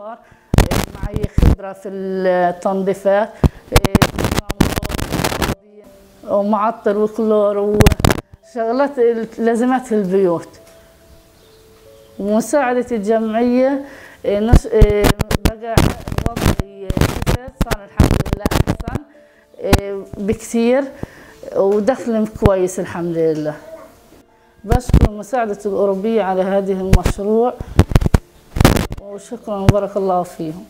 الأطفال معي خبرة في التنظيفات ومعطر وكلور وشغلات لازمات البيوت. ومساعدة الجمعية نش... بقى وضعي صار الحمد لله أحسن بكثير ودخل كويس الحمد لله. بشكر المساعدة الأوروبية على هذه المشروع. وشكرا وبارك الله فيهم.